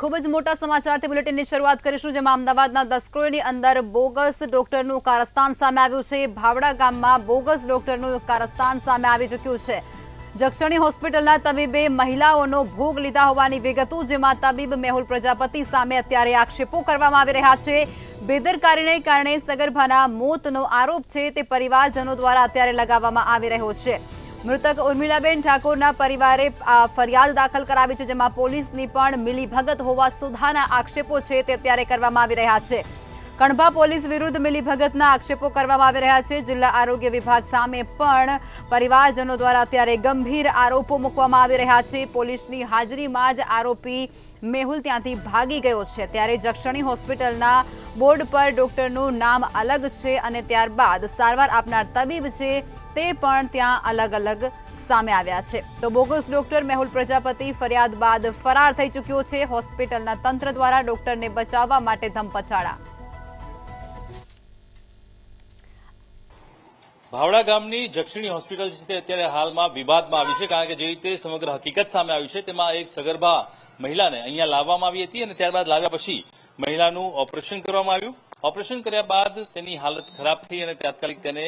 ખૂબ જ મોટા સમાચારથી બુલેટિનની શરૂઆત કરીશું, જેમાં અમદાવાદના દસક્રોળની અંદર બોગસ ડોક્ટરનું કારસ્તાન સામે આવ્યું છે. ભાવડા ગામમાં બોગસ ડોક્ટરનું કારસ્તાન સામે આવી ચૂક્યું છે. જક્ષણી હોસ્પિટલના તબીબે મહિલાઓનો ભોગ લીધા હોવાની વિગતો જેમાં તબીબ મેહુલ પ્રજાપતિ સામે અત્યારે આક્ષેપો કરવામાં આવી રહ્યા છે. બેદરકારીને કારણે સગર્ભાના મોતનો આરોપ છે, તે પરિવારજનો દ્વારા અત્યારે લગાવવામાં આવી રહ્યો છે. મૃતક ઉર્મિલાબેન ઠાકોરના પરિવારે ફરિયાદ દાખલ કરાવી છે, જેમાં પોલીસની પણ મિલીભગત હોવા સુધાના આક્ષેપો છે તે અત્યારે કરવામાં આવી રહ્યા છે. કણભા પોલીસ વિરુદ્ધ મિલીભગતના આક્ષેપો કરવામાં આવી રહ્યા છે. જિલ્લા આરોગ્ય વિભાગ સામે પણ પરિવારજનો દ્વારા અત્યારે ગંભીર આરોપો મૂકવામાં આવી રહ્યા છે. પોલીસની હાજરીમાં જ આરોપી મેહુલ ત્યાંથી ભાગી ગયો છે. ત્યારે જક્ષણી હોસ્પિટલના બોર્ડ પર ડોક્ટરનું નામ અલગ છે અને ત્યારબાદ સારવાર આપનાર તબીબ છે તે પણ ત્યાં અલગ અલગ સામે આવ્યા છે. તો બોગસ ડોક્ટર મેહુલ પ્રજાપતિ ફરિયાદ બાદ ફરાર થઈ ચૂક્યો છે. હોસ્પિટલના તંત્ર દ્વારા ડોક્ટરને બચાવવા માટે ધમપછાડા. ભાવડા ગામની જક્ષણી હોસ્પિટલ છે તે અત્યારે હાલમાં વિવાદમાં આવી છે, કારણ કે જે રીતે સમગ્ર હકીકત સામે આવી છે, તેમાં એક સગર્ભા મહિલાને અહીંયા લાવવામાં આવી હતી અને ત્યારબાદ લાવ્યા પછી મહિલાનું ઓપરેશન કરવામાં આવ્યું. ઓપરેશન કર્યા બાદ તેની હાલત ખરાબ થઈ અને તાત્કાલિક તેને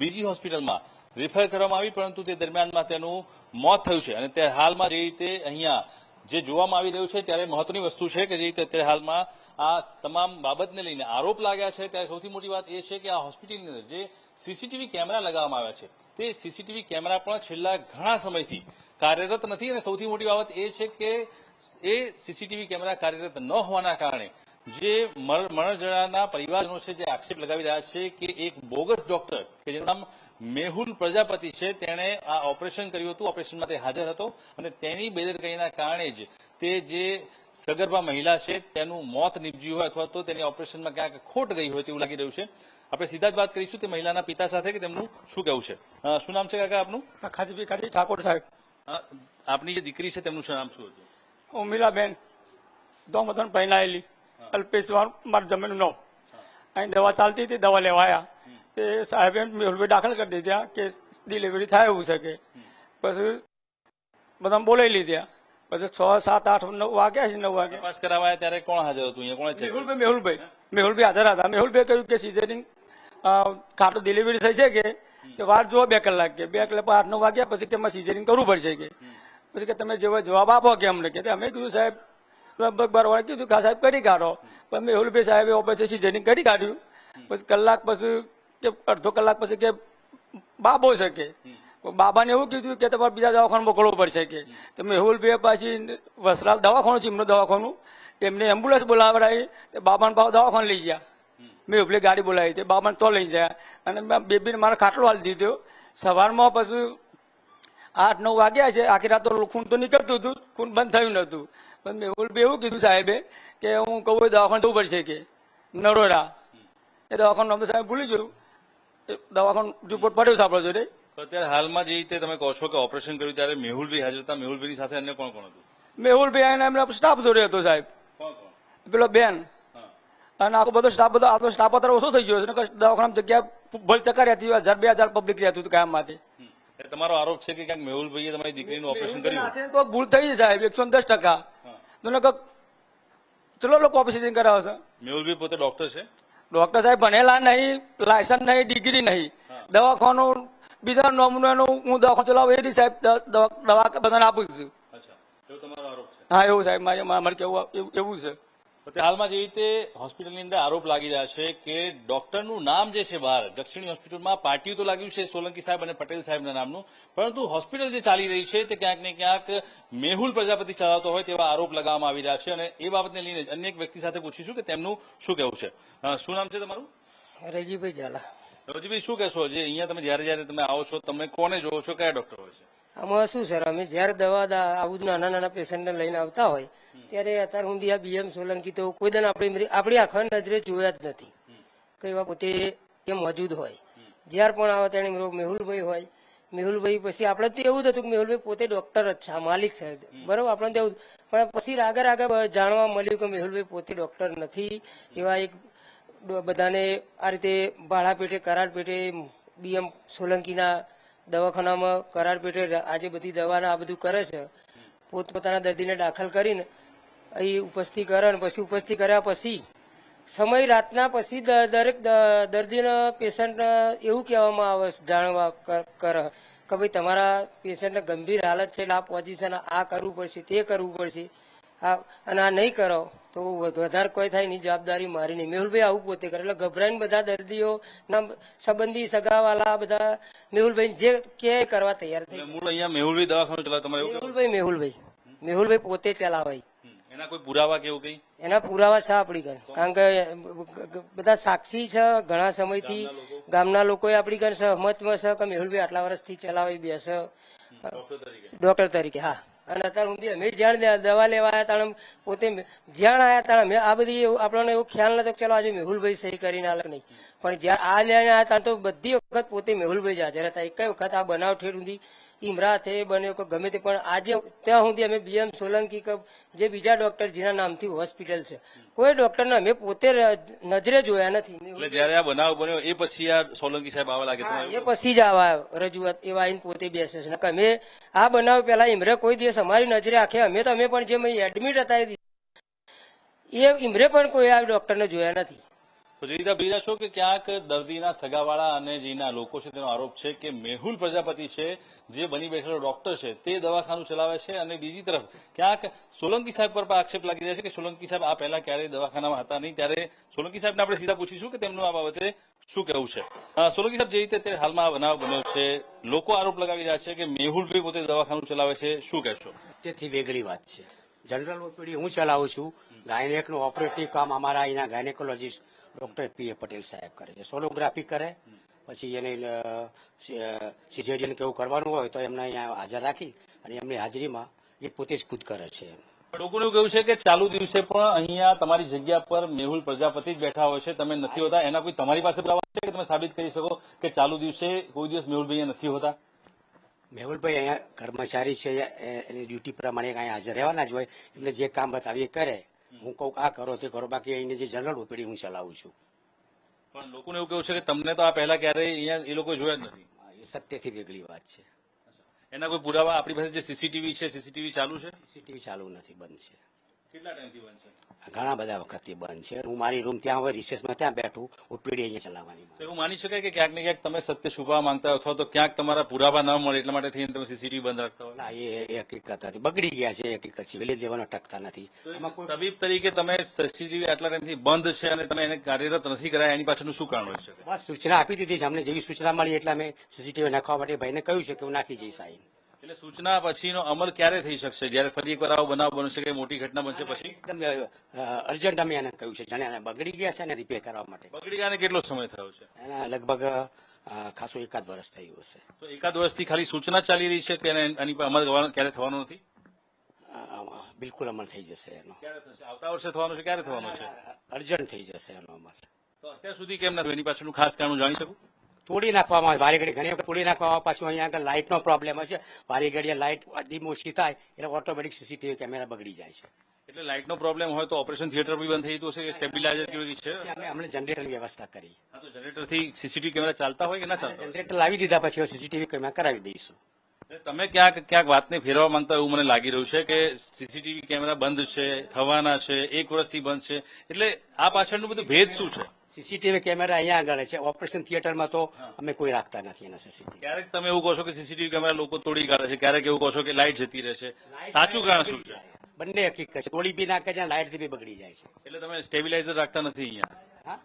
બીજી હોસ્પિટલમાં રિફર કરવામાં આવી, પરંતુ તે દરમિયાનમાં તેનું મોત થયું છે. અને તે હાલમાં જે રીતે અહીંયા જે જોવામાં આવી રહ્યું છે, ત્યારે મહત્વની વસ્તુ છે કે જે રીતે અત્યારે હાલમાં આ તમામ બાબતને લઈને આરોપ લાગ્યા છે. ત્યારે સૌથી મોટી વાત એ છે કે આ હોસ્પિટલની અંદર જે સીસીટીવી કેમેરા લગાવવામાં આવ્યા છે તે સીસીટીવી કેમેરા પણ છેલ્લા ઘણા સમયથી કાર્યરત નથી અને સૌથી મોટી બાબત એ છે કે એ સીસીટીવી કેમેરા કાર્યરત ન હોવાના કારણે જે મરણજણાના પરિવારજનો છે જે આક્ષેપ લગાવી રહ્યા છે કે એક બોગસ ડોક્ટર કે જેનું નામ મેહુલ પ્રજાપતિ છે, તેણે આ ઓપરેશન કર્યું હતું, ઓપરેશનમાં તે હાજર હતો અને તેની બેદરકારીના કારણે જ તે જે સગર્ભા મહિલા છે તેનું મોત નીપજ્યું હોય અથવા તો તેની ઓપરેશનમાં ક્યાંક ખોટ ગઈ હોય તેવું લાગી રહ્યું છે. આપણે સીધા જ વાત કરીશું તે મહિલાના પિતા સાથે કે તેમનું શું કહેવું છે. શું નામ છે કાકા આપનું? ખાજી ભીખાજી ઠાકોર સાહેબ. આપની જે દીકરી છે તેમનું શું નામ શું હતું? ઉમિલાબેન દોમધન પહેલાયેલી અલ્પેશ્વર મારું જમીન નો અહીં દવા ચાલતી હતી દવા લેવાયા. તે સાહેબે મેહુલભાઈ દાખલ કરી દીધા કે ડિલિવરી થાય એવું છે કે. પછી બધા બોલાવી લીધા. પછી છ સાત આઠ નવ વાગ્યા છે નવ વાગ્યા. તપાસ કરાવાયા ત્યારે કોણ હાજર હતું? અહીંયા કોણે છે? મેહુલભાઈ મેહુલભાઈ. મેહુલભાઈ હાજર હતા. મેહુલભાઈ કહ્યું કે સિઝરિંગ ખાટું ડિલિવરી થઈ છે કે? કે વાર જુઓ બે કલાક કે. બે કલાક આઠ નવ વાગ્યા પછી કે સિઝરિંગ કરવું પડશે કે. પછી કે તમે જેવો જવાબ આપો કે અમને કે. અમે કીધું સાહેબ લગભગ બાર વાગે કીધું કે સાહેબ કરી કાઢો. પણ મેહુલભાઈ સાહેબે ઓપરેશન સિઝરિંગ કરી કાઢ્યું. પછી કલાક પછી કે અડધો કલાક પછી કે બાબો છે કે. બાબાને એવું કીધું કે તમારે બીજા દવાખાનું મોકલવું પડશે કે. તો મેહુલભાઈ પાછી વસરાલ દવાખાનું છે એમનું દવાખાનું એમને એમ્બ્યુલન્સ બોલાવડાવી તે બાબાને ભાવ દવાખાને લઈ ગયા. મેં ઉપલી ગાડી બોલાવી તે બાબાને તો લઈ જાય અને બેબીને મારે ખાટલો હાલ દીધો. સવારમાં પછી આઠ, નવ વાગ્યા છે, આખી રાત ખૂન તો નીકળતું હતું, ખૂન બંધ થયું નહોતું. પણ મેહુલભાઈ એવું કીધું સાહેબે કે હું કહું દવાખાનું જવું પડશે કે. નરોડા એ દવાખાનું નામ તો સાહેબ ભૂલી ગયું. દવાખાનું રિપોર્ટ પડ્યો છે આપણો જોડે. અત્યારે હાલમાં જે રીતે તમે કહો છો કે ઓપરેશન કર્યું ત્યારે મેહુલભાઈ હાજર હતા. મેહુલભાઈની સાથે અન્ય કોણ કોણ હતું? મેહુલભાઈ એમના સ્ટાફ જોડે હતો સાહેબ. પેલો બેન. અને આખો બધો સ્ટાફ બધો આખો સ્ટાફ અત્યારે ઓછો થઈ ગયો છે. દવાખાના જગ્યા ભલ ચકારી રહેતી હજાર બે હજાર પબ્લિક રહેતું હતું કાયમ માટે તમારો આરોપ છે કે ક્યાંક મેહુલભાઈએ તમારી દીકરીનું ઓપરેશન કર્યું? તો ભૂલ થઈ છે સાહેબ. એકસો દસ ટકા. ચલો લોકો ઓપરેશન કરાવે છે. મેહુલભાઈ પોતે ડોક્ટર છે? ડોક્ટર સાહેબ ભણેલા નહીં લાયસન્સ નહીં ડિગ્રી નહીં. દવાખાનું બીજા નોમનું હું દવાખાનું ચલાવું એ સાહેબ દવા બધાને આપું છું. હા એવું સાહેબ મારે મારે કેવું એવું છે. હાલમાં જે રીતે હોસ્પિટલની અંદર આરોપ લાગી રહ્યા છે કે ડોક્ટરનું નામ જે છે બહાર દક્ષિણી હોસ્પિટલમાં પાર્ટીઓ તો લાગ્યું છે સોલંકી સાહેબ અને પટેલ સાહેબના નામનું પરંતુ હોસ્પિટલ જે ચાલી રહી છે તે ક્યાંક ને ક્યાંક મેહુલ પ્રજાપતિ ચલાવતો હોય તેવા આરોપ લગાવવામાં આવી રહ્યા છે અને એ બાબતને લઈને જ અન્ય એક વ્યક્તિ સાથે પૂછીશું કે તેમનું શું કહેવું છે. શું નામ છે તમારું? રજીભાઈ ઝાલા. રજીભાઈ શું કહેશો? જે અહીંયા તમે જ્યારે જ્યારે તમે આવો છો તમે કોને જોવો છો? કયા ડોક્ટર હોય છે? આમાં શું સર, અમે જ્યારે દવા આવું નાના નાના પેશન્ટને લઈને આવતા હોય, ત્યારે અત્યારે હું આ બીએમ સોલંકી તો કોઈ દિન આપણી આપણી આખા નજરે જોયા જ નથી. કઈ એવા પોતે એ મોજૂદ હોય. જ્યારે પણ આવે ત્યારે એમ મેહુલભાઈ હોય. મેહુલભાઈ પછી આપણે તો એવું જ હતું કે મેહુલભાઈ પોતે ડોક્ટર જ છે માલિક છે. બરોબર, આપણે તો એવું પણ પછી આગળ આગળ જાણવા મળ્યું કે મેહુલભાઈ પોતે ડોક્ટર નથી. એવા એક બધાને આ રીતે ભાડા પેટે કરાર પેટે બીએમ સોલંકીના દવાખાનામાં કરાર પેટે આજે બધી દવાના આ બધું કરે છે. પોતપોતાના દર્દીને દાખલ કરીને અહીં ઉપસ્થિત કરે અને પછી ઉપસ્થિત કર્યા પછી સમય રાતના પછી દરેક દર્દીના પેશન્ટને એવું કહેવામાં આવે જાણવા કર- કે ભાઈ તમારા પેશન્ટને ગંભીર હાલત છે એટલે આ પોઝિશન આ કરવું પડશે, તે કરવું પડશે. આ અને આ નહીં કરો. તો વધારે કોઈ થાય નહીં જવાબદારી મારી નહીં. મેહુલભાઈ આવું પોતે કરે. એટલે ગભરાઈને બધા દર્દીઓ ના સંબંધી સગાવાલા બધા મેહુલભાઈ જે કે કરવા તૈયાર થઈ મૂળ અહીંયા મેહુલભાઈ દવાખાનું ચલાવે તમારે મેહુલભાઈ મેહુલભાઈ. મેહુલભાઈ પોતે ચલાવે એના કોઈ પુરાવા કેવું કઈ? એના પુરાવા છે આપણી ઘર. કારણ કે બધા સાક્ષી છે ઘણા સમયથી. ગામના લોકોએ આપણી ઘર સહમતમાં છે કે મેહુલભાઈ આટલા વર્ષથી ચલાવી બેસે. ડોક્ટર તરીકે હા. અને અત્યારે સુધી અમે જ્યાં દવા લેવા આવ્યા તાણે પોતે જ્યાં આવ્યા તાણે મેં આ બધી આપણને એવું ખ્યાલ નતો ચાલો આજે મેહુલભાઈ સહી કરીને આલક નહીં. પણ જ્યાં આ લઈને આવ્યા તાણે તો બધી વખત પોતે મેહુલભાઈ જ હાજર હતા. એક વખત આ બનાવ ઠેર સુધી ઇમરા થે બન્યો કે ગમે તે પણ આજે ત્યાં સુધી અમે બીએમ સોલંકી કે જે બીજા ડોક્ટર જેના નામથી હોસ્પિટલ છે. કોઈ ડોક્ટરને અમે પોતે નજરે જોયા નથી. એટલે જયારે આ બનાવ બન્યો એ પછી આ સોલંકી સાહેબ આવા લાગે એ પછી જ આવા રજૂઆત એવા આવીને પોતે બેસે છે. અમે આ બનાવ પેલા ઇમરે કોઈ દિવસ અમારી નજરે આખે અમે તો અમે પણ જે એડમિટ હતા એ એ ઇમરે પણ કોઈ આ ડોક્ટરને જોયા નથી. તો રીતે આપ છો કે ક્યાંક દર્દીના સગાવાળા અને જેના લોકો છે તેનો આરોપ છે કે મેહુલ પ્રજાપતિ છે, જે બની બેઠેલો ડોક્ટર છે, તે દવાખાનું ચલાવે છે અને બીજી તરફ ક્યાંક સોલંકી સાહેબ પર પણ આક્ષેપ લાગી રહ્યા છે કે સોલંકી સાહેબ આ પહેલા ક્યારેય દવાખાનામાં હતા નહીં. ત્યારે સોલંકી સાહેબને આપણે સીધા પૂછીશું કે તેમનું આ બાબતે શું કહેવું છે? સોલંકી સાહેબ જે રીતે અત્યારે હાલમાં બનાવ બન્યો છે, લોકો આરોપ લગાવી રહ્યા છે કે મેહુલભાઈ પોતે દવાખાનું ચલાવે છે, શું કહેશો? તેથી વેગળી વાત છે. જનરલ ઓપીડી હું ચલાવું છું. ગાયનેકનું ઓપરેટિવ કામ અમારા અહીંના gynaecologist doctor P A Patel સાહેબ કરે છે. સોનોગ્રાફી કરે પછી એને સિઝેરિયન કેવું કરવાનું હોય તો એમને અહીંયા હાજર રાખી અને એમની હાજરીમાં એ પોતે જ ખુદ કરે છે. લોકોનું કહેવું છે કે ચાલુ દિવસે પણ અહીંયા તમારી જગ્યા પર મેહુલ પ્રજાપતિ જ બેઠા હોય છે. તમે નથી હોતા. એના કોઈ તમારી પાસે પુરાવા છે કે તમે સાબિત કરી શકો કે ચાલુ દિવસે કોઈ દિવસ મેહુલભાઈ અહીંયા નથી હોતા? મેહુલભાઈ અહીંયા કર્મચારી છે એની ડ્યુટી પ્રમાણે અહીંયા હાજર રહેવાના જ હોય. એમને જે કામ બતાવીએ કરે. હું કહું આ કરો તે કરો. બાકી અહીંની જે જનરલ ઓપીડી હું ચલાવું છું. પણ લોકોને એવું કેવું છે કે તમને તો આ પહેલા ક્યારેય અહીંયા એ લોકો જોયા જ નથી? એ સત્યથી વેગળી વાત છે. એના કોઈ પુરાવા? આપણી પાસે જે સીસીટીવી છે સીસીટીવી ચાલુ છે? સીસીટીવી ચાલુ નથી બંધ છે. કેટલા ટાઈમથી બંધ છે? ઘણા બધા વખતથી બંધ છે. હું મારી રૂમ ત્યાં હવે રિસેસમાં ત્યાં બેઠું ઓપીડી અહીંયા ચલાવવાની એવું માની શકાય કે ક્યાંક ને ક્યાંક તમે સત્ય છુપાવવા માંગતા હો અથવા તો ક્યાંક તમારા પુરાવા ન મળે એટલા માટે થઈને તમે સીસીટીવી બંધ રાખતા હોય? ના એ હકીકત હતી. બગડી ગયા છે હકીકત છે. વેલી દેવાનો ટકતા નથી. તબીબ તરીકે તમે સીસીટીવી આટલા ટાઈમથી બંધ છે અને તમે એને કાર્યરત નથી કરાયા એની પાછળનું શું કારણ હોઈ શકે? બસ સૂચના આપી દીધી છે. અમને જેવી સૂચના મળી એટલે અમે સીસીટીવી નાખવા માટે ભાઈને કહ્યું છે કે હું નાખી જઈશ આઈને એટલે સૂચના પછીનો અમલ ક્યારે થઈ શકશે? જ્યારે ફરી એકવાર આવો બનાવ બનશે કે મોટી ઘટના બનશે પછી? એકદમ અર્જન્ટ અમે એને કહ્યું છે. જાણે બગડી ગયા છે અને રિપેર કરવા માટે. બગડી ગયા કેટલો સમય થયો છે? એના લગભગ ખાસો એકાદ વર્ષ થયું હશે. તો એકાદ વર્ષથી ખાલી સૂચના ચાલી રહી છે કે એને આની પર અમલ ક્યારે થવાનો નથી? બિલકુલ અમલ થઈ જશે એનો. આવતા વર્ષે થવાનો છે ક્યારે થવાનો છે? અર્જન્ટ થઈ જશે એનો અમલ. તો અત્યાર સુધી કેમ નથી એની પાછળનું ખાસ કારણ હું જાણી શકું? તોડી નાખવામાં આવે. વારી ઘડી ઘણી વખત તોડી નાખવામાં પાછું અહીંયા આગળ લાઇટનો પ્રોબ્લેમ છે વારી ઘડીએ લાઇટ ધીમ ઓછી થાય એટલે ઓટોમેટિક સીસીટીવી કેમેરા બગડી જાય છે. એટલે લાઇટનો પ્રોબ્લેમ હોય તો ઓપરેશન થિયેટર બી બંધ થઈ જતું હશે સ્ટેબિલાઇઝર કેવી રીતે છે? અમે અમને જનરેટરની વ્યવસ્થા કરી. તો જનરેટરથી સીસીટીવી કેમેરા ચાલતા હોય કે ના ચાલતા જનરેટર લાવી દીધા પછી સીસીટીવી કેમેરા કરાવી દઈશું. તમે ક્યાંક ક્યાંક વાતને ફેરવા માંગતા એવું મને લાગી રહ્યું છે કે સીસીટીવી કેમેરા બંધ છે થવાના છે એક વર્ષથી બંધ છે. એટલે આ પાછળનું બધું ભેદ શું છે? સીસીટીવી કેમેરા અહીંયા આગળ છે. ઓપરેશન થિયેટરમાં તો અમે કોઈ રાખતા નથી એના સીસીટીવી. ક્યારેક તમે એવું કહો છો કે સીસીટીવી કેમેરા લોકો તોડી કાઢે છે? ક્યારેક એવું કહો છો કે લાઇટ જતી રહેશે સાચું કારણ શું છે? બંને હકીકત છે. તોડી બી નાખે છે લાઇટથી બી બગડી જાય છે. એટલે તમે સ્ટેબિલાઇઝર રાખતા નથી અહીંયા? હા?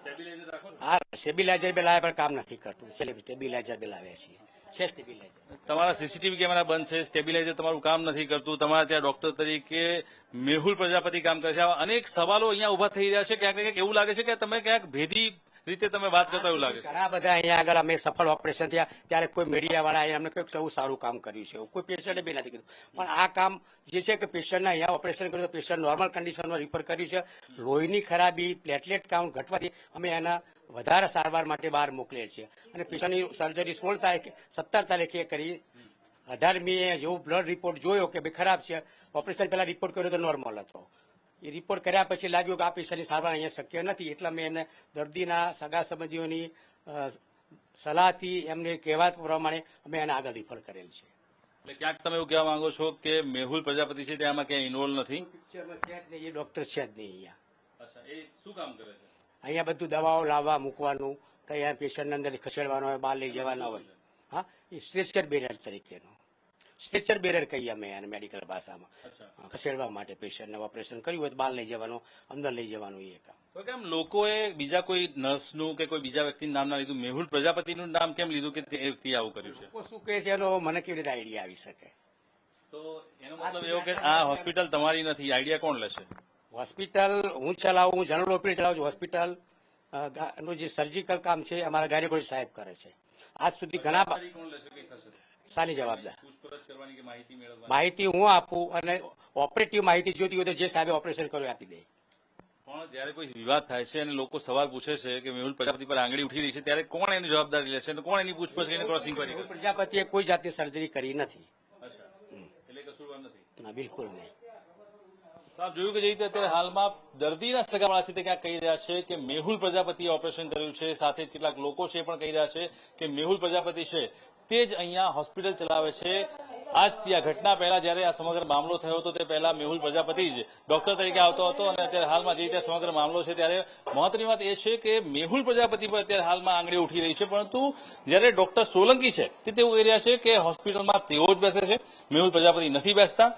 સ્ટેબિલાઇઝર રાખો હા સ્ટેબિલાઇઝર બી લાવે પણ કામ નથી કરતું. સ્ટેબિલાઇઝર બી લાવ્યા છીએ. છે સ્ટેબિલાઇઝર. તમારા સીસીટીવી કેમેરા બંધ છે, સ્ટેબિલાઇઝર તમારું કામ નથી કરતું, તમારા ત્યાં ડોક્ટર તરીકે મેહુલ પ્રજાપતિ કામ કરે છે. આવા અનેક સવાલો અહીંયા ઊભા થઈ રહ્યા છે. ક્યાંક ને ક્યાંક એવું લાગે છે કે તમે ક્યાંક ભેદી રીતે તમે વાત કરતા એવું લાગે ઘણા બધા અહીંયા આગળ અમે સફળ ઓપરેશન થયા, ત્યારે કોઈ મીડિયા વાળા અહીંયા અમને કંઈક સૌ સારું કામ કર્યું છે. કોઈ પેશન્ટે બી નથી કીધું. પણ આ કામ જે છે કે પેશન્ટને અહીંયા ઓપરેશન કર્યું તો પેશન્ટ નોર્મલ કન્ડિશનમાં રિફર કર્યું છે. લોહીની ખરાબી પ્લેટલેટ કાઉન્ટ ઘટવાથી અમે એના વધારે સારવાર માટે બહાર મોકલીએ છીએ. અને પેશન્ટની સર્જરી સોળ તારીખે, સત્તર તારીખે કરી. અઢારમીએ જેવો બ્લડ રિપોર્ટ જોયો કે ભાઈ ખરાબ છે. ઓપરેશન પહેલા રિપોર્ટ કર્યો તો નોર્મલ હતો. એ રિપોર્ટ કર્યા પછી લાગ્યું કે આ પેશન્ટની સારવાર અહીંયા શક્ય નથી. એટલે મેં એમને દર્દીના સગા સંબંધીઓની સલાહથી એમને કહેવા પ્રમાણે અમે એને આગળ રિફર કરેલ છે. એટલે ક્યાંક તમે એવું કહેવા માંગો છો કે મેહુલ પ્રજાપતિ છે ત્યાં ક્યાંય ઇન્વોલ્વ નથી? પિક્ચરમાં છે જ નહીં એ ડોક્ટર છે જ નહીં અહીંયા. અચ્છા એ શું કામ કરે છે? અહીંયા બધું દવાઓ લાવવા મૂકવાનું કઈ પેશન્ટને અંદર ખસેડવાનો હોય બહાર લઈ જવાના હોય. હા એ સ્ટ્રેચર બેરિયર તરીકેનો. સ્ટ્રેચર બેરર કહીએ અમે એને મેડિકલ ભાષામાં. ખસેડવા માટે પેશન્ટને ઓપરેશન કર્યું હોય તો બહાર લઈ જવાનું અંદર લઈ જવાનું એ કામ. કેમ લોકોએ બીજા કોઈ નર્સનું કે કોઈ બીજા વ્યક્તિનું નામ ના લીધું મેહુલ પ્રજાપતિનું નામ કેમ લીધું કે તે વ્યક્તિ આવું કર્યું છે? લોકો શું કહે છે એનો મને કેવી રીતે આઈડિયા આવી શકે? તો એનો મતલબ એવો કે આ હોસ્પિટલ તમારી નથી આઈડિયા કોણ લેશે? હોસ્પિટલ હું ચલાવું હું જનરલ ઓપીડી ચલાવું છું. હોસ્પિટલનું જે સર્જિકલ કામ છે અમારા ગાયનેકોલોજી સાહેબ કરે છે. આજ સુધી ઘણા સાની જવાબદાર. માહિતી હું આપું અને ઓપરેટિવ માહિતી જોતી હોય તો જે સાહેબે ઓપરેશન કર્યું આપી દે. પણ જયારે કોઈ વિવાદ થાય છે અને લોકો સવાલ પૂછે છે કે મેહુલ પ્રજાપતિ પર આંગળી ઉઠી રહી છે ત્યારે કોણ એની જવાબદારી લેશે અને કોણ એની પૂછપરછ કરીને ક્રોસ ઇન્કવાયરી પ્રજાપતિએ કોઈ જાતની સર્જરી કરી નથી. અચ્છા. એટલે કસૂરવાર નથી? ના બિલકુલ નહીં. આપ જોયું કે જે રીતે અત્યારે હાલમાં દર્દીના સગાવાળા છે તે ક્યાંક કહી રહ્યા છે કે મેહુલ પ્રજાપતિએ ઓપરેશન કર્યું છે સાથે કેટલાક લોકો છે એ પણ કહી રહ્યા છે કે મેહુલ પ્રજાપતિ છે તે જ અહીંયા હોસ્પિટલ ચલાવે છે. આજથી આ ઘટના પહેલા જ્યારે આ સમગ્ર મામલો થયો હતો, તે પહેલા મેહુલ પ્રજાપતિ જ ડોક્ટર તરીકે આવતો હતો અને અત્યારે હાલમાં જે રીતે સમગ્ર મામલો છે, ત્યારે મહત્વની વાત એ છે કે મેહુલ પ્રજાપતિ પર અત્યારે હાલમાં આંગળી ઉઠી રહી છે, પરંતુ જ્યારે ડોક્ટર સોલંકી છે, તે તેવું કહી રહ્યા છે કે હોસ્પિટલમાં તેઓ જ બેસે છે. મેહુલ પ્રજાપતિ નથી બેસતા.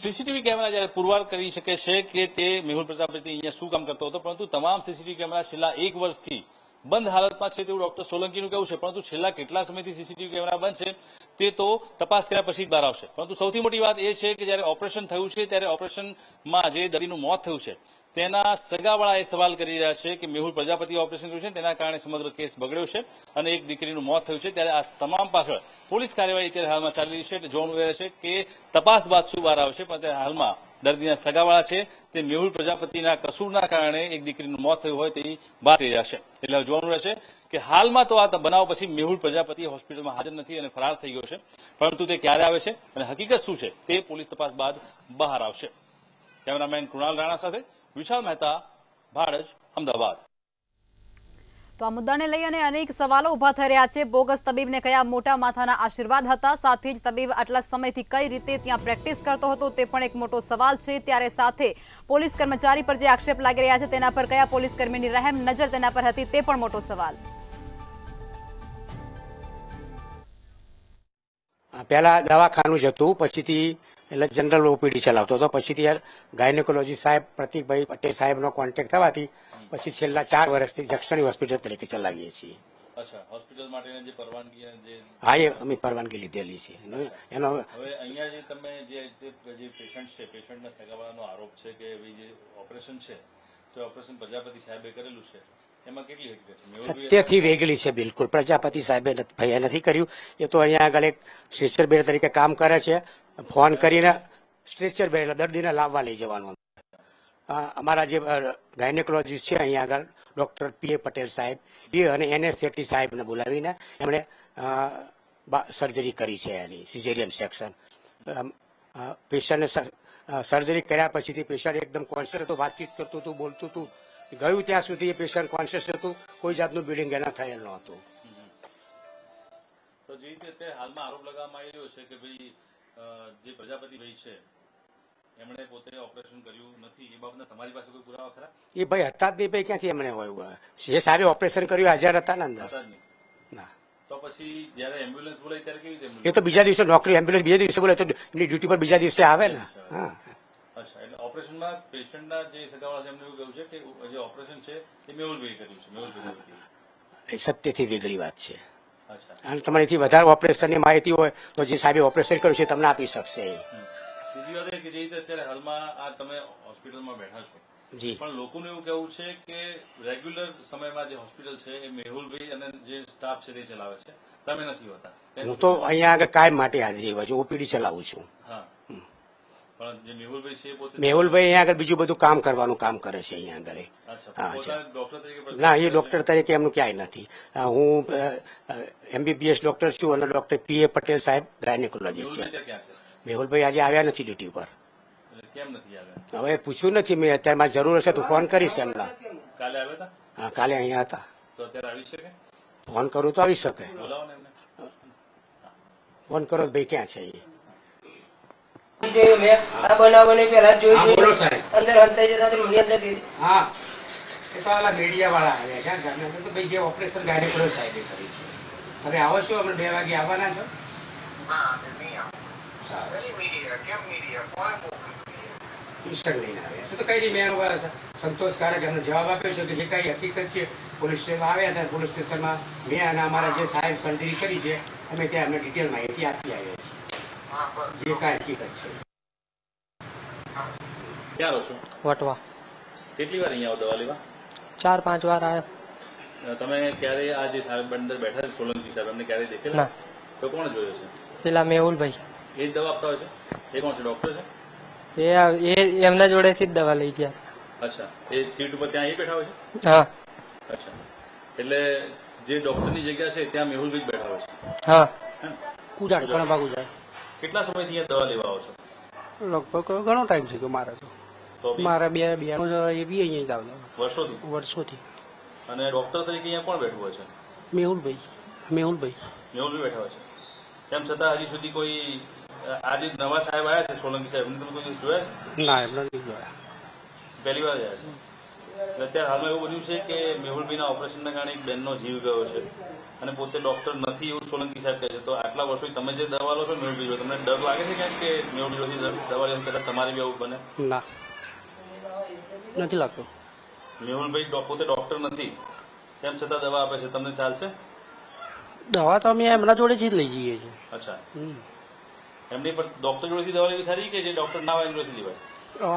સીસીટીવી કેમેરા જ્યારે પુરવાર કરી શકે છે કે તે મેહુલ પ્રજાપતિ અહીંયા શું કામ કરતો હતો, પરંતુ તમામ સીસીટીવી કેમેરા છેલ્લા એક વર્ષથી બંધ હાલતમાં છે તેવું ડોક્ટર સોલંકીનું કહેવું છે. પરંતુ છેલ્લા કેટલા સમયથી સીસીટીવી કેમેરા બંધ છે તે તો તપાસ કર્યા પછી બહાર આવશે. પરંતુ સૌથી મોટી વાત એ છે કે જ્યારે ઓપરેશન થયું છે ત્યારે ઓપરેશનમાં જે દર્દીનું મોત થયું છે, તેના સગાવાળા એ સવાલ કરી રહ્યા છે કે મેહુલ પ્રજાપતિ ઓપરેશન કર્યું છે. તેના કારણે સમગ્ર કેસ બગડ્યો છે અને એક દીકરીનું મોત થયું છે. ત્યારે આ તમામ પાછળ પોલીસ કાર્યવાહી અત્યારે હાલમાં ચાલી રહી છે. એટલે જોવાનું રહે છે કે તપાસ બાદ શું બહાર આવશે, પણ અત્યારે હાલમાં દર્દીના સગાવાળા છે. તે મેહુલ પ્રજાપતિના કસૂરના કારણે એક દીકરીનું મોત થયું હોય તેવી વાત કરી રહ્યા છે. એટલે જોવાનું રહેશે કે હાલમાં તો આ બનાવ પછી મેહુલ પ્રજાપતિ હોસ્પિટલમાં હાજર નથી અને ફરાર થઈ ગયો છે. પરંતુ તે ક્યારે આવે છે અને હકીકત શું છે તે પોલીસ તપાસ બાદ બહાર આવશે. કેમેરામેન કૃણાલ રાણા સાથે વિશાલ મહેતા ભાડજ અમદાવાદ. તો આ મુદ્દાને લઈ અને અનેક સવાલો ઊભા થઈ રહ્યા છે. બોગસ તબીબને કયા મોટા માથાના આશીર્વાદ હતા? સાથે જ તબીબ આટલા સમયથી કઈ રીતે ત્યાં પ્રેક્ટિસ કરતો હતો તે પણ એક મોટો સવાલ છે. ત્યારે સાથે પોલીસ કર્મચારી પર જે આક્ષેપ લાગી રહ્યા છે તેના પર કયા પોલીસ કર્મીની રહેમ નજર તેના પર હતી તે પણ મોટો સવાલ. પહેલા દવાખાનું જ હતું. પછીથી એટલે જનરલ ઓપીડી ચલાવતો હતો. પછીથી ગાયનેકોલોજી સાહેબ પ્રતિકભાઈ પટેલ સાહેબનો કોન્ટેક્ટ થવાથી પછી છેલ્લા ચાર વર્ષથી જક્ષણી હોસ્પિટલ તરીકે ચલાવીએ છીએ. હા એ અમે પરવાનગી લીધેલી છે. એનો- હવે અહીંયા જે તમે જે પેશન્ટ છે પેશન્ટના સગાવાળાનો આરોપ છે કે જે ઓપરેશન છે તો ઓપરેશન પ્રજાપતિ સાહેબે કરેલું છે. એમાં કેટલી હકીકત છે? મેહુલભાઈ સત્યથી વેગળી છે બિલકુલ. પ્રજાપતિ સાહેબે ભાઈએ નથી કર્યું. એ તો અહીંયા આગળ એક સ્ટ્રેચર બેર તરીકે કામ કરે છે. ફોન કરીને સ્ટ્રેચર બેર એટલે દર્દીને લાવવા લઈ જવાનું. અમારા જે ગાયનેકોલોજીસ્ટ છે અહીંયા આગળ, ડૉક્ટર પી એ પટેલ સાહેબ, એ અને એનએસ સાહેબને બોલાવીને એમણે સર્જરી કરી છે એની સિઝેરિયન સેક્શન પેશન્ટને સર્જરી કર્યા પછીથી પેશન્ટ એકદમ કોન્શિયસ હતું, વાતચીત કરતું હતું, બોલતું હતું. ગયું ત્યાં સુધી એ પેશન્ટ કોન્શિયસ હતું, કોઈ જાતનું બિલ્ડિંગ એના થયેલ નહોતું તો જે રીતે હાલમાં આરોપ લગાવવામાં આવી રહ્યો છે કે ભાઈ જે પ્રજાપતિ ભાઈ છે એમણે પોતે ઓપરેશન કર્યું નથી એ બાબતના તમારી પાસે કોઈ પુરાવા ખરા? એ ભાઈ હતા જ નહીં ભાઈ ક્યાંથી એમણે હોય જે સારી ઓપરેશન કર્યું હાજર હતા ને અંદર? હતા જ નહીં. ના. તો પછી જ્યારે એમ્બ્યુલન્સ બોલાય ત્યારે કેવી રીતે એ તો બીજા દિવસે નોકરી એમ્બ્યુલન્સ બીજા દિવસે તો એમની ડ્યુટી પર બીજા દિવસે આવે ને? હા. અચ્છા એટલે ઓપરેશનમાં પેશન્ટના જે સગાવાળા છે એમને એવું કહ્યું છે કે જે ઓપરેશન છે એ મેહુલભાઈ કર્યું છે મેહુલ એ સત્યથી વેગળી વાત છે. અને તમારીથી વધારે ઓપરેશનની માહિતી હોય તો જે સાહેબે ઓપરેશન કર્યું છે તમને આપી શકશે. બીજી વાત એ કે જે રીતે અત્યારે હાલમાં આ તમે હોસ્પિટલમાં બેઠા છો. જી. પણ લોકોનું એવું કહેવું છે કે રેગ્યુલર સમયમાં જે હોસ્પિટલ છે એ મેહુલભાઈ અને જે સ્ટાફ છે તે ચલાવે છે. તમે નથી હોતા. હું તો અહીંયા આગળ કાયમ માટે હાજરી હોય છું. ઓપીડી ચલાવું છું. મેહુલભાઈ અહીંયા આગળ બીજું બધું કામ કરવાનું કામ કરે છે અહીંયા આગળ. ના એ ડોક્ટર તરીકે એમનું ક્યાંય નથી. હું એમબીબીએસ ડોક્ટર છું અને ડોક્ટર પી એ પટેલ સાહેબ ગાયનેકોલોજીસ્ટ છે? મેહુલભાઈ આજે આવ્યા નથી ડ્યુટી પર એટલે કેમ નથી આવ્યા? હવે પૂછ્યું નથી મેં અત્યારે મારે જરૂર હશે તો ફોન કરીશ એમના. હા કાલે અહીંયા હતા. તો અત્યારે આવી શકે? ફોન કરું તો આવી શકે. બોલાવો ને એમને. ફોન કરો તો ભાઈ ક્યાં છે એ? જોયું મેં આ જોઈ જોઈ. સાહેબ. અંદર હંતાઈ જતા તો મને અંદર કીધું. હા. એ તો મીડિયા વાળા આવ્યા છે ઘરના તો ભાઈ જે ઓપરેશન સાહેબે કરી છે. તમે આવો છો અમે બે વાગે આવવાના છો? ઇન્સ્ટન્ટ લઈને આવ્યા. છે તો કઈ રીતે મેં સંતોષ સંતોષકારક એમને જવાબ આપ્યો છે કે જે કઈ હકીકત છે પોલીસ સ્ટેશન આવ્યા હતા પોલીસ સ્ટેશનમાં મેં અને અમારા જે સાહેબ સર્જરી કરી છે અમે ત્યાં અમને ડિટેલ માહિતી આપી આવ્યા છીએ. જે કાંઈ હકીકત છે. ક્યાં રહો છો? વટવા. કેટલી વાર અહીંયા આવો દવા લેવા ચાર પાંચ વાર આવ્યા તમે ક્યારે આ જે સાહેબ અંદર બેઠા છે સોલંકી સાહેબ એમને ક્યારે દેખેલા? તો કોણ જોયો છે? પેલા મેહુલભાઈ. એ જ દવા આપતા હોય છે? એ કોણ છે? ડોક્ટર છે? એ આ- એ એમના જોડેથી જ દવા લઈ ગયા. અચ્છા. એ સીટ ઉપર ત્યાં એ બેઠા હોય છે? હા. અચ્છા. એટલે જે ડોક્ટરની જગ્યા છે ત્યાં મેહુલભાઈ જ બેઠા હોય છે? હા. હે ને? કુજાડ કણબા કુજાડ કેટલા સમયથી અહીંયા દવા લેવા આવો છો? લગભગ ઘણો ટાઈમ થઈ ગયો મારે તો. તો બી? મારા બે બે એ બી અહીંયા જ આવતા વર્ષોથી? વર્ષોથી. અને ડોક્ટર તરીકે અહીંયા કોણ બેઠું હોય છે? મેહુલભાઈ. મેહુલભાઈ. મેહુલભાઈ બેઠા હોય છે? તેમ છતાં હજી સુધી કોઈ અ, આ જે નવા સાહેબ આવ્યા છે સોલંકી સાહેબ. એમને તમે કોઈ જોયા છે? ના એમને નથી જોયા. પહેલી વાર આવ્યા છે? અત્યારે હાલમાં એવું બન્યું છે કે મેહુલભાઈના ઓપરેશનના કારણે એક બેનનો જીવ ગયો છે અને પોતે ડોક્ટર નથી એવું સોલંકી સાહેબ કહે છે. તો આટલા વર્ષો તમે જે દવા લો છો મેહુલભાઈ તમને ડર લાગે છે ક્યાંક કે મેહુલભાઈ દવા લેવા કદાચ તમારે બી આવું બને? ના. નથી લાગતો. મેહુલભાઈ પોતે ડોક્ટર નથી. તેમ છતાં દવા આપે છે. તમને ચાલશે દવા તો અમે એમના જોડે જ લઈ જઈએ છીએ. અચ્છા. એમની પર ડોક્ટર જોડેથી દવા લેવી સારી કે જે ડોક્ટર ના હોય એની જોડેથી લેવાય?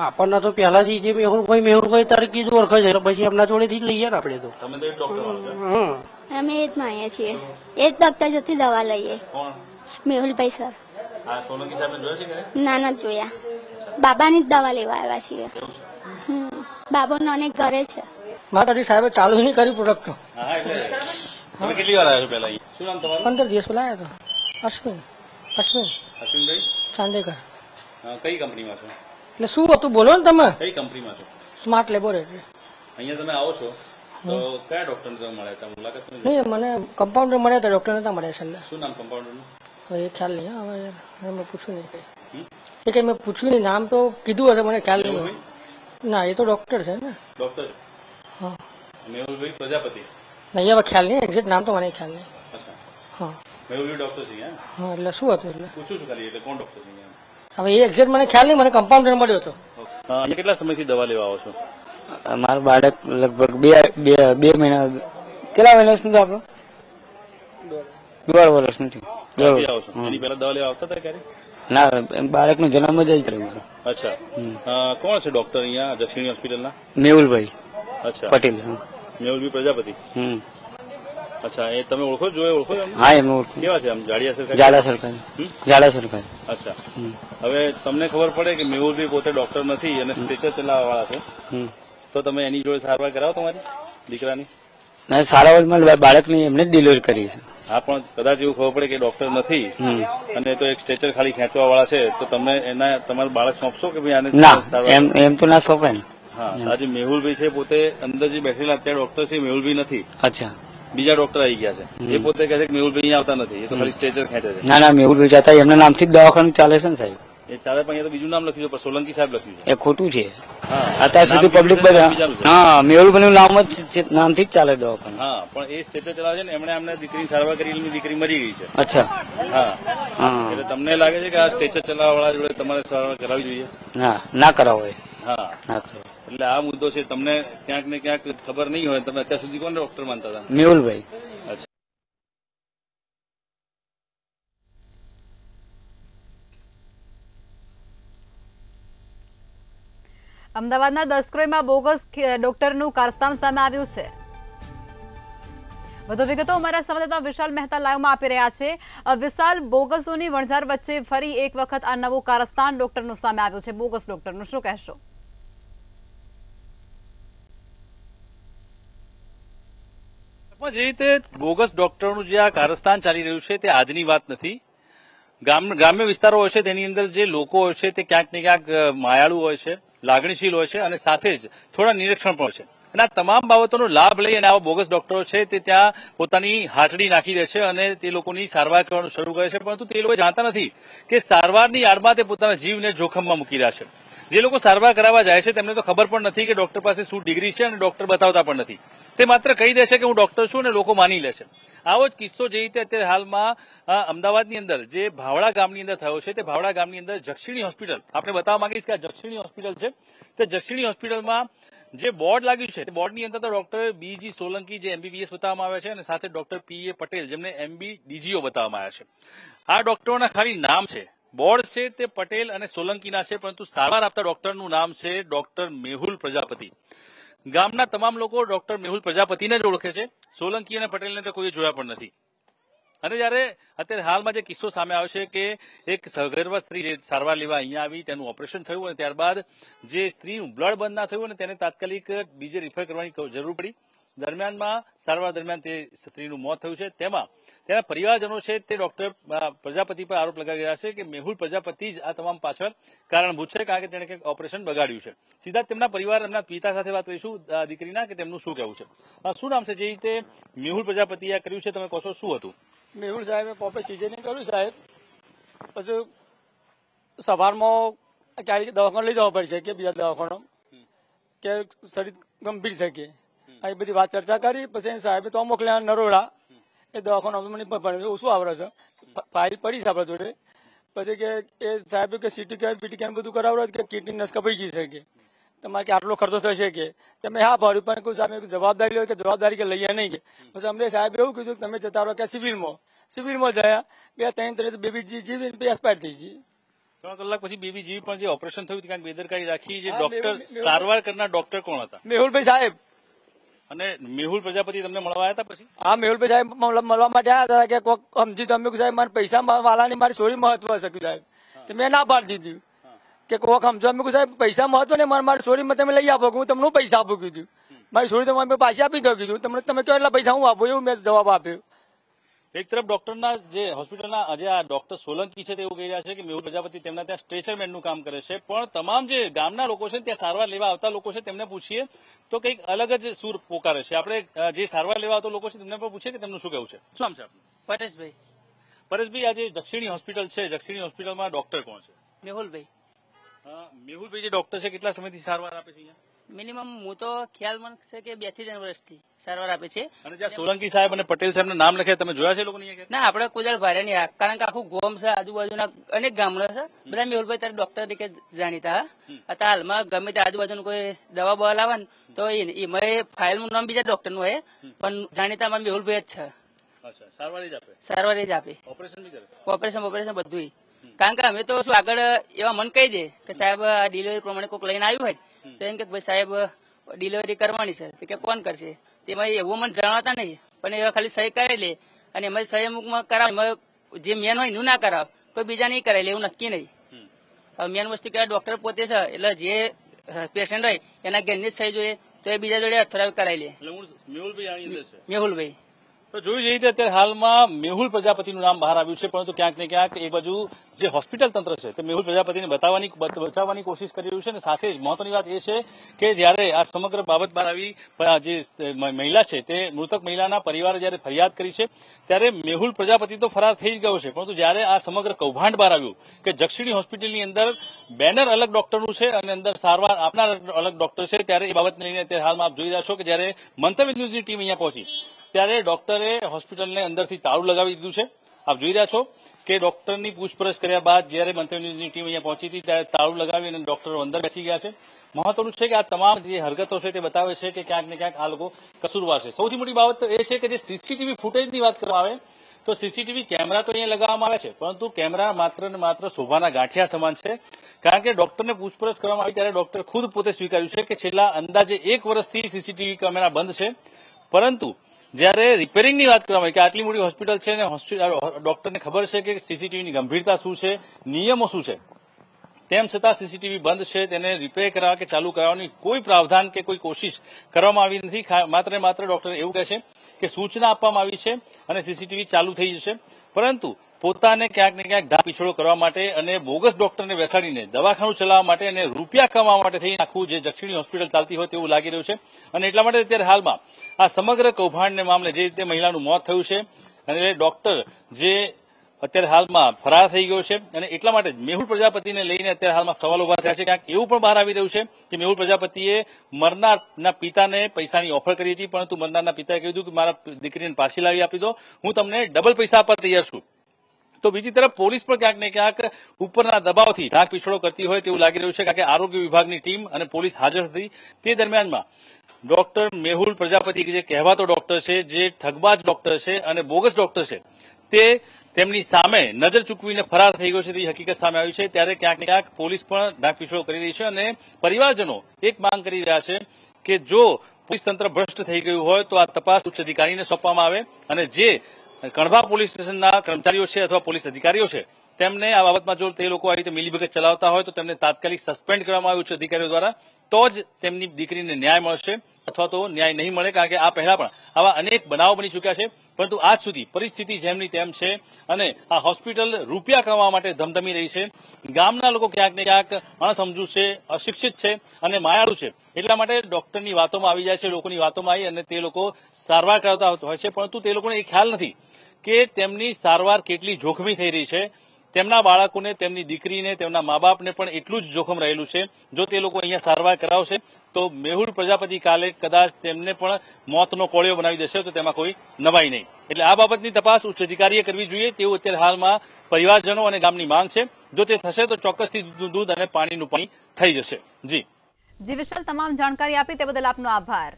આપણને તો પહેલાથી જે મેહુલભાઈ મેહુલભાઈ તારે કીધું ઓળખે છે પછી એમના જોડેથી જ લઈએ ને આપણે તો. તમે તો ડોક્ટર અમે એ જ માનીએ છીએ. એ જ ડોક્ટર જોથી દવા લઈએ. કોણ? મેહુલભાઈ સર આ સોલંકી સાહેબને જોયા બાબાની જ દવા લેવા આવ્યા છીએ. નો અને બાબાનો અનેક ઘરે છે. માતાજી સાહેબે ચાલુ નહીં કરી પ્રોડક્ટ કેટલી વાર આવ્યા છો પહેલા શું નામ તમારું? પંદર દિવસ પેલા આવ્યા હતા. અશ્વિન અશ્વિન. અશ્વિનભાઈ ચાંદેકર. કઈ કંપનીમાં છો? એટલે શું હતું? બોલો ને તમે. કઈ કંપનીમાં છો? સ્માર્ટ લેબોરેટરી અહીંયા તમે આવો છો તો કયા ડોક્ટરને તમે મળ્યા? હતા મુલાકાત નહીં મને કમ્પાઉન્ડર મળ્યા હતા ડોક્ટર નતા મળ્યા છેલ્લે. શું નામ કમ્પાઉન્ડરનું હવે એ ખ્યાલ નહીં હવે મેં પૂછ્યું નહીં એ કંઈ મેં પૂછ્યું નહીં નામ તો કીધું હશે મને ખ્યાલ નહીં ના એ તો ડોક્ટર છે ને. ડોક્ટર હા. મેહુલભાઈ પ્રજાપતિ? નહીં હવે ખ્યાલ નહીં એક્ઝેક્ટ નામ તો મને ખ્યાલ નહીં. અચ્છા. હા મેહુલભાઈ ડોક્ટર છે અહીંયા હા એટલે શું હતું એટલે? પૂછું છું ખાલી એટલે કોણ ડોક્ટર છે અહીંયા હવે એ એક્ઝેક્ટ મને ખ્યાલ નહીં મને કમ્પાઉન્ડર મળ્યો હતો. અ, અહીંયા કેટલા સમયથી દવા લેવા આવો છો? મારું બાળક લગભગ બે બે બે મહિના કેટલા વર્ષનું હતું આપણું? દોઢ વર્ષનું થયું દોઢ ક્યાંથી આવો વર્ષ. છો. એની પહેલા દવા લેવા આવતા હતા ક્યારે? ના એમ બાળકનો જન્મ જ કર્યો. અચ્છા. અ, કોણ છે ડોક્ટર અહીંયા જક્ષિણી હોસ્પિટલના મેહુલભાઈ અચ્છા. પટેલ હમ. મેહુલભાઈ પ્રજાપતિ? હમ. અચ્છા એ તમે ઓળખો છો ઓળખો એમને? હા એમ ઓળખું. કેવા છે આમ જાડિયા સરકાર? જાડા સરકાર. જાડા સરકાર. અચ્છા. હવે તમને ખબર પડે કે મેહુલભાઈ પોતે ડોક્ટર નથી અને સ્ટ્રેચર ચલાવવા વાળા છે. તો તમે એની જોડે સારવાર કરાવો તમારી દીકરાની? ના સારા હોલમાં બાળકની એમને જ ડિલિવરી કરી છે હા પણ કદાચ એવું ખબર પડે કે ડોક્ટર નથી અને તો એક સ્ટ્રેચર ખાલી ખેંચવા વાળા છે તો તમે એના તમારું બાળક સોંપશો કે ભાઈ આને એમ એમ તો ના સોંપાય ને. હા આજે મેહુલભાઈ છે પોતે અંદર જે બેઠેલા અત્યારે ડોક્ટર છે મેહુલભાઈ નથી. અચ્છા. બીજા ડોક્ટર આવી ગયા છે. એ પોતે કહે છે કે મેહુલભાઈ આવતા નથી. એ તો ખાલી સ્ટ્રેચર ખેંચે છે. ના ના મેહુલભાઈ જતા એમના નામથી જ દવાખાનું ચાલે છે ને સાહેબ. એ ચાલે પણ તો બીજું નામ લખ્યું છે પણ સોલંકી સાહેબ લખ્યું છે. એ ખોટું છે. અત્યાર સુધી પબ્લિક બધા હા મેહુલભાઈ નામ જ નામથી જ ચાલે દવાખાનું. હા પણ એ સ્ટેચર ચલાવે છે ને એમણે એમને દીકરીની સારવાર કરી એમની દીકરી મરી ગઈ છે. અચ્છા. હા. હા. એટલે તમને લાગે છે કે આ સ્ટેચર ચલાવવા વાળા જોડે તમારે સારવાર કરાવવી જોઈએ? ના ના કરાવો હા. ના કરાવો એટલે આ મુદ્દો છે તમને ક્યાંક ને ક્યાંક ખબર નહીં હોય તમે અત્યાર સુધી કોને ડોક્ટર માનતા હતા? મેહુલભાઈ. અચ્છા. અમદાવાદના દસક્રોઈમાં બોગસ ડોક્ટરનું કારસ્તાન સામે આવ્યું છે. વધુ વિગતો અમારા સંવાદદાતા વિશાલ મહેતા લાઈવમાં આપી રહ્યા છે. વિશાલ બોગસોની વણઝાર વચ્ચે ફરી એક વખત આ નવું કારસ્તાન ડોક્ટરનું સામે આવ્યું છે. બોગસ ડોક્ટરનું શું કહેશો? જે રીતે બોગસ ડોક્ટરોનું જે આ કારસ્તાન ચાલી રહ્યું છે તે આજની વાત નથી. ગ્રામ્ય વિસ્તારો હોય છે તેની અંદર જે લોકો હોય છે તે ક્યાંક ને ક્યાંક માયાળુ હોય છે, લાગણીશીલ હોય છે અને સાથે જ થોડા નિરીક્ષણ પણ છે. અને આ તમામ બાબતોનો લાભ લઈ અને આવા બોગસ ડોક્ટરો છે તે ત્યાં પોતાની હાથડી નાખી દે છે અને તે લોકોની સારવાર કરવાનું શરૂ કરે છે. પરંતુ તે લોકો જાણતા નથી કે સારવારની આડમાં તે પોતાના જીવને જોખમમાં મૂકી રહ્યા છે. જે લોકો સારવાર કરાવવા જાય છે, તેમને તો ખબર પણ નથી કે ડોક્ટર પાસે શું ડિગ્રી છે અને ડોક્ટર બતાવતા પણ નથી. તે માત્ર કહી દે છે કે હું ડોક્ટર છું અને લોકો માની લે છે. આવો જ કિસ્સો જે રીતે અત્યારે હાલમાં અમદાવાદની અંદર જે ભાવડા ગામની અંદર થયો છે, તે ભાવડા ગામની અંદર જક્ષિણી હોસ્પિટલ, આપણે બતાવવા માંગીશ કે આ જક્ષિણી હોસ્પિટલ છે, તે જક્ષિણી હોસ્પિટલમાં જે બોર્ડ લાગ્યું છે બોર્ડની અંદર તો ડોક્ટર બીજી સોલંકી જે એમબીબીએસ બતાવવામાં આવ્યા છે અને સાથે ડોક્ટર પી એ પટેલ, જેમને એમબી ડીજીઓ બતાવવામાં આવ્યા છે. આ ડોક્ટરોના ખાલી નામ છે. બોર્ડ છે તે પટેલ અને સોલંકીના છે, પરંતુ સારવાર આપતા ડોક્ટરનું નામ છે ડોક્ટર મેહુલ પ્રજાપતિ. ગામના તમામ લોકો ડોક્ટર મેહુલ પ્રજાપતિને જ ઓળખે છે. સોલંકી અને પટેલને તો કોઈ જોયા પણ નથી. અને જ્યારે અત્યારે હાલમાં જે કિસ્સો સામે આવ્યો છે કે એક સગર્ભા સ્ત્રી જે સારવાર લેવા અહીંયા આવી, તેનું ઓપરેશન થયું અને ત્યારબાદ જે સ્ત્રીનું બ્લડ બંધ ના થયું અને તેને તાત્કાલિક બીજે રિફર કરવાની જરૂર પડી. દરમિયાનમાં, સારવાર દરમિયાન તે સ્ત્રીનું મોત થયું છે. તેમાં તેના પરિવારજનો છે તે ડોક્ટર પ્રજાપતિ પર આરોપ લગાવી રહ્યા છે કે મેહુલ પ્રજાપતિ જ આ તમામ પાછળ કારણભૂત છે કારણ કે તેણે કંઈક ઓપરેશન બગાડ્યું છે. સીધા તેમના પરિવાર એમના પિતા સાથે વાત કરીશું દીકરીના કે તેમનું શું કહેવું છે? શું નામ છે જે રીતે મેહુલ પ્રજાપતિએ આ કર્યું છે? તમે કહો શું હતું? મેહુલ સાહેબે પોપે સિઝનિંગ કર્યું સાહેબ. પછી સવારમાં ક્યારેક દવાખાને લઈ જવા પડશે કે બીજા દવાખાનો, કે શરીર ગંભીર છે કે? આ બધી વાત ચર્ચા કરી પછી સાહેબે તો મોકલ્યા નરોડા. એ દવાખાનો મને શું આવડે છે. ફાઇલ પડી છે આપણા જોડે. પછી કે એ સાહેબ કે સીટી કેમ પીટી કેમ બધું કરાવડો કે કિડની નસ કપાઈ ગઈ છે કે. તમારે કે આટલો ખર્ચો થશે કે. તમે હા ભર્યું પણ કોઈ સામે જવાબદારી લો કે જવાબદારી કે લઈએ નહીં કે. પછી અમને સાહેબ એવું કીધું કે તમે જતા રહો કે સિવિલમાં. સિવિલમાં જયા બે ત્રણ ત્રણ બેબી જીવી બે એક્સપાયર થઈ ગઈ ત્રણ કલાક પછી બેબી જીવી પણ જે ઓપરેશન થયું કારણ બેદરકારી રાખી જે ડોક્ટર સારવાર કરનાર ડોક્ટર કોણ હતા? મેહુલભાઈ સાહેબ. અને મેહુલ પ્રજાપતિ તમને મળવા આવ્યા હતા પછી? હા મેહુલ સાહેબ મળવા માટે આવ્યા હતા કે કોક સમજી તમે સાહેબ મારે પૈસા વાળાની વાલાની મારી સોરી મહત્વ કે સાહેબ. તો મેં ના પાડી દીધી. કે કોક સમજો અમે સાહેબ પૈસા મહત્વ ને મારે મારી સોરીમાં તમે લઈ આપો હું તમને પૈસા આપું કીધું. મારી સોરી તમારે પાછી આપી દઉં કીધું. તમને તમે કહો એટલા પૈસા હું આપું એવું મેં જવાબ આપ્યો. એક તરફ ડોક્ટરના જે હોસ્પિટલના આજે આ ડોક્ટર સોલંકી છે તે એવું કહી રહ્યા છે કે મેહુલ પ્રજાપતિ તેમના ત્યાં સ્ટ્રેચરમેનનું કામ કરે છે. પણ તમામ જે ગામના લોકો છે ત્યાં સારવાર લેવા આવતા લોકો છે તેમને પૂછીએ તો કંઈક અલગ જ સૂર પોકારે છે. આપણે જે સારવાર લેવા આવતા લોકો છે તેમને પણ પૂછીએ કે તેમનું શું કહેવું છે? શું નામ છે આપનું? પરેશભાઈ. પરેશભાઈ આજે દક્ષિણી હોસ્પિટલ છે દક્ષિણી હોસ્પિટલમાં ડોક્ટર કોણ છે? મેહુલભાઈ. મેહુલભાઈ જે ડોક્ટર છે કેટલા સમયથી સારવાર આપે છે અહીંયા? મિનિમમ હું તો ખ્યાલ મને છે કે બેથી ત્રણ વર્ષથી સારવાર આપે છે. અને જ્યાં સોલંકી સાહેબ અને પટેલ સાહેબ નામ લખે તમે જોયા છે લોકો ના આપણે કોઈ ભારે નહીં. કારણ કે આખું ગોમ છે આજુબાજુના અનેક ગામડો છે. બધા મેહુલભાઈ તારે ડોક્ટર તરીકે જાણીતા હા. અત્યારે હાલમાં ગમે તે આજુબાજુનું કોઈ દવા બવા લાવે ને તો એ- એમાં ફાઇલનું નામ બીજા ડોક્ટરનું હોય પણ જાણીતા મેહુલભાઈ જ છે. સારવાર જ આપે? સારવાર એ જ આપે. ઓપરેશન ઓપરેશન ઓપરેશન બધું કારણ કે અમે તો શું આગળ એવા મન કહી દે કે સાહેબ આ ડિલિવરી પ્રમાણે કોઈક લઈને આવ્યું હોય. તો એમ કે ભાઈ સાહેબ ડિલિવરી કરવાની છે. તો કે કોણ કરશે? તેમાં એવું મને જણાવતા નહીં. પણ એ ખાલી સહી કરાવી લે અને એમાં સહી અમુકમાં કરાવ. જે મેન હોય એનું ના કરાવ. કોઈ બીજા નહીં કરાવી લે એવું નક્કી નહીં. હવે મેન વસ્તુ કે ડોક્ટર પોતે છે. એટલે જે પેશન્ટ હોય એના ઘેરની જ સહી જોઈએ. તો એ બીજા જોડે અથડાવ કરાવી લે. મેહુલભાઈ મેહુલભાઈ. તો જોયું જઈએ તો અત્યારે હાલમાં મેહુલ પ્રજાપતિનું નામ બહાર આવ્યું છે, પરંતુ ક્યાંક ને ક્યાંક એ બાજુ જે હોસ્પિટલ તંત્ર છે તે મેહુલ પ્રજાપતિને બતાવવાની બચાવવાની કોશિશ કરી રહ્યું છે અને સાથે જ મહત્વની વાત એ છે કે જ્યારે આ સમગ્ર બાબત બહાર આવી જે મહિલા છે તે મૃતક મહિલાના પરિવારે જ્યારે ફરિયાદ કરી છે, ત્યારે મેહુલ પ્રજાપતિ તો ફરાર થઈ જ ગયો છે. પરંતુ જ્યારે આ સમગ્ર કૌભાંડ બહાર આવ્યું કે જક્ષિણી હોસ્પિટલની અંદર બેનર અલગ ડોક્ટરનું છે અને અંદર સારવાર આપનાર અલગ ડોક્ટર છે, ત્યારે એ બાબતને લઈને અત્યારે હાલમાં આપ જોઈ રહ્યા છો કે જ્યારે મંતવ્ય ન્યૂઝની ટીમ અહીંયા પહોંચી. ત્યારે ડોક્ટરે હોસ્પિટલને અંદરથી તાળું લગાવી દીધું છે. આપ જોઈ રહ્યા છો કે ડોક્ટરની પૂછપરછ કર્યા બાદ જ્યારે મંત્રીની ટીમ અહીંયા પહોંચી હતી ત્યારે તાળું લગાવી અને ડોક્ટરો અંદર બેસી ગયા છે. મહત્વનું છે કે આ તમામ જે હરકતો છે તે બતાવે છે કે ક્યાંક ને ક્યાંક આ લોકો કસૂરવાર છે. સૌથી મોટી બાબત એ છે કે જે સીસીટીવી ફૂટેજની વાત કરવામાં આવે તો સીસીટીવી કેમેરા તો અહીંયા લગાવવામાં આવે છે, પરંતુ કેમેરા માત્ર ને માત્ર શોભાના ગાંઠિયા સમાન છે. કારણ કે ડોક્ટરને પૂછપરછ કરવામાં આવી ત્યારે ડોક્ટર ખુદ પોતે સ્વીકાર્યું છે કે છેલ્લા અંદાજે એક વર્ષથી સીસીટીવી કેમેરા બંધ છે. પરંતુ જ્યારે રિપેરિંગની વાત કરવામાં આવી કે આટલી મોટી હોસ્પિટલ છે અને ડોક્ટરને ખબર છે કે સીસીટીવીની ગંભીરતા શું છે, નિયમો શું છે? તેમ છતાં સીસીટીવી બંધ છે, તેને રિપેર કરાવવા કે ચાલુ કરાવવાની કોઈ પ્રાવધાન કે કોઈ કોશિશ કરવામાં આવી નથી. માત્ર માત્ર ડોક્ટર એવું કહે છે કે સૂચના આપવામાં આવી છે અને સીસીટીવી ચાલુ થઈ જશે. પરંતુ પોતાને ક્યાંક ને ક્યાંક ઢાક પીછોડો કરવા માટે અને બોગસ ડોક્ટરને બેસાડીને દવાખાનું ચલાવવા માટે અને રૂપિયા કમાવા માટે થઈ આખું જે જક્ષિણી હોસ્પિટલ ચાલતી હોય તેવું લાગી રહ્યું છે. અને એટલા માટે અત્યારે હાલમાં આ સમગ્ર કૌભાંડને મામલે જે રીતે મહિલાનું મોત થયું છે અને ડોક્ટર જે અત્યારે હાલમાં ફરાર થઈ ગયો છે અને એટલા માટે મેહુલ પ્રજાપતિને લઈને અત્યારે હાલમાં સવાલ ઊભા થયા છે. ક્યાંક એવું પણ બહાર આવી રહ્યું છે કે મેહુલ પ્રજાપતિએ મરનારના પિતાને પૈસાની ઓફર કરી હતી, પરંતુ મરનારના પિતાએ કહ્યું હતું કે મારા દીકરીને પાછી લાવી આપી દો. હું તમને ડબલ પૈસા આપવા તૈયાર છું. તો બીજી તરફ પોલીસ પણ ક્યાંક ને ક્યાંક ઉપરના દબાવથી ઢાંક પીછોડો કરતી હોય તેવું લાગી રહ્યું છે, કારણ કે આરોગ્ય વિભાગની ટીમ અને પોલીસ હાજર હતી. તે દરમિયાનમાં ડોક્ટર મેહુલ પ્રજાપતિ જે કહેવાતો ડોક્ટર છે, જે ઠગબાજ ડોક્ટર છે અને બોગસ ડોક્ટર છે, તે તેમની સામે નજર ચૂકવીને ફરાર થઈ ગયો છે તેવી હકીકત સામે આવી છે. ત્યારે ક્યાંક ક્યાંક પોલીસ પણ ઢાંક પીછોડો કરી રહી છે અને પરિવારજનો એક માંગ કરી રહ્યા છે કે જો પોલીસ તંત્ર ભ્રષ્ટ થઈ ગયું હોય તો આ તપાસ ઉચ્ચ અધિકારીને સોંપવામાં આવે અને જે કણભા પોલીસ સ્ટેશનના કર્મચારીઓ છે અથવા પોલીસ અધિકારીઓ છે, તેમને આ બાબતમાં જો તે લોકો આવી રીતે મિલીભગત ચલાવતા હોય તો તેમને તાત્કાલિક સસ્પેન્ડ કરવામાં આવ્યું છે અધિકારીઓ દ્વારા. તો જ તેમની દીકરીને ન્યાય મળશે અથવા તો ન્યાય નહીં મળે, કારણ કે આ પહેલા પણ આવા અનેક બનાવો બની ચૂક્યા છે. પરંતુ આજ સુધી પરિસ્થિતિ જેમની તેમ છે અને આ હોસ્પિટલ રૂપિયા કમાવા માટે ધમધમી રહી છે. ગામના લોકો ક્યાંક ને ક્યાંક અણસમજુ છે, અશિક્ષિત છે અને માયાળુ છે. એટલા માટે ડોક્ટરની વાતોમાં આવી જાય છે, લોકોની વાતોમાં આવી અને તે લોકો સારવાર કરતા હોય છે. પરંતુ તે લોકોને એ ખ્યાલ નથી કે તેમની સારવાર કેટલી જોખમી થઈ રહી છે. તેમના બાળકોને, તેમની દીકરીને, તેમના મા બાપને પણ એટલું જ જોખમ રહેલું છે. જો તે લોકો અહીંયા સારવાર કરાવશે, તો મેહુલ પ્રજાપતિ કાલે કદાચ તેમને પણ મોતનો કોળિયો બનાવી દેશે, તો તેમાં કોઈ નવાઈ નહીં. એટલે આ બાબતની તપાસ ઉચ્ચ અધિકારીએ કરવી જોઈએ. તેવું અત્યારે હાલમાં પરિવારજનો અને ગામની માંગ છે. જો તે થશે, તો ચોક્કસથી દૂધ અને પાણીનું પાણી થઈ જશે. જી. જી, વિશાલ, તમામ જાણકારી આપી તે બદલ આપનો આભાર.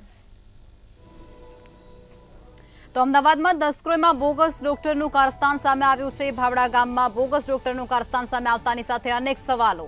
તો અમદાવાદમાં દસક્રોયમાં બોગસ ડોક્ટરનું કારસ્તાન સામે આવ્યું છે. ભાવડા ગામમાં બોગસ ડોક્ટરનું કારસ્તાન સામે આવતાની સાથે અનેક સવાલો.